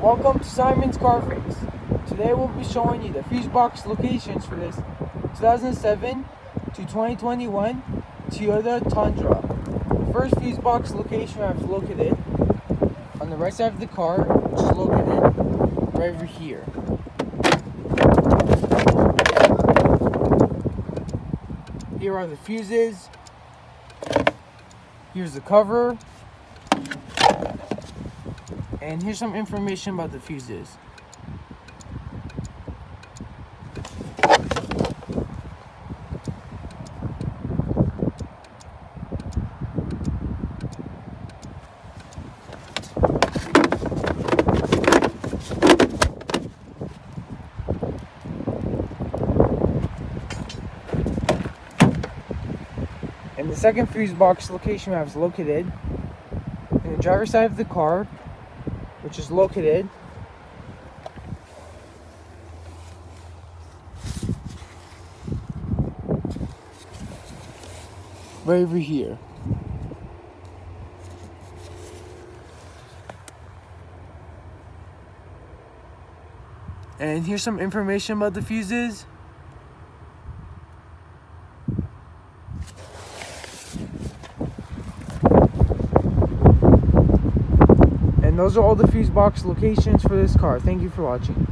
Welcome to Simon's Car Fix. Today we'll be showing you the fuse box locations for this 2007 to 2021 Toyota Tundra. The first fuse box location I have located on the right side of the car, which is located right over here. Here are the fuses. Here's the cover. And here's some information about the fuses. And the second fuse box location I was located in the driver's side of the car which is located right over here. And here's some information about the fuses. And those are all the fuse box locations for this car. Thank you for watching.